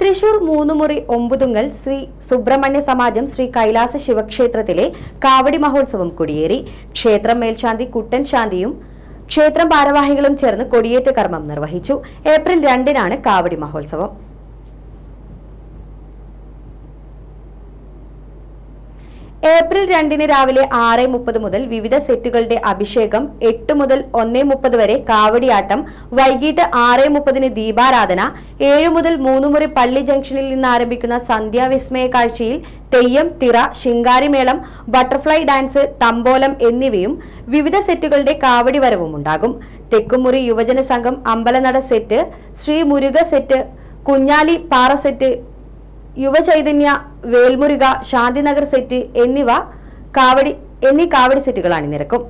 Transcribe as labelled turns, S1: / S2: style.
S1: തൃശൂർ മൂന്നുമുറി ഒമ്പതുങ്ങൽ ശ്രീ സുബ്രഹ്മണ്യ സമാജം ശ്രീ കൈലാസ ശിവക്ഷേത്രത്തിലെ കാവടി മഹോത്സവം കൊടിയേറി. ക്ഷേത്രം മേൽശാന്തി കുട്ടൻ ശാന്തിയും ക്ഷേത്രം ഭാരവാഹികളും ചേർന്ന് കൊടിയേറ്റ കർമ്മം നിർവഹിച്ചു. ഏപ്രിൽ രണ്ടിനാണ് കാവടി മഹോത്സവം. ഏപ്രിൽ രണ്ടിന് രാവിലെ ആറ് മുപ്പത് മുതൽ വിവിധ സെറ്റുകളുടെ അഭിഷേകം എട്ട് മുതൽ ഒന്നേ മുപ്പത് വരെ കാവടിയാട്ടം വൈകിട്ട് ആറ് മുപ്പതിന് ദീപാരാധന ഏഴ് മുതൽ മൂന്ന് മുറി പള്ളി ജംഗ്ഷനിൽ നിന്ന് ആരംഭിക്കുന്ന സന്ധ്യാവിസ്മയ കാഴ്ചയിൽ തെയ്യം തിറ ശിങ്കാരിമേളം ബട്ടർഫ്ലൈ ഡാൻസ് തമ്പോലം എന്നിവയും വിവിധ സെറ്റുകളുടെ കാവടി വരവും ഉണ്ടാകും. Thekkumuri Yuvajana Sangham Ambalanada set Sri Muruka set Kunjali Para set Yuvachaitanya Velmuruka Shanthinagar set എന്നിവ കാവടി എന്നീ കാവടി സെറ്റുകളാണ് അണിനിരക്കും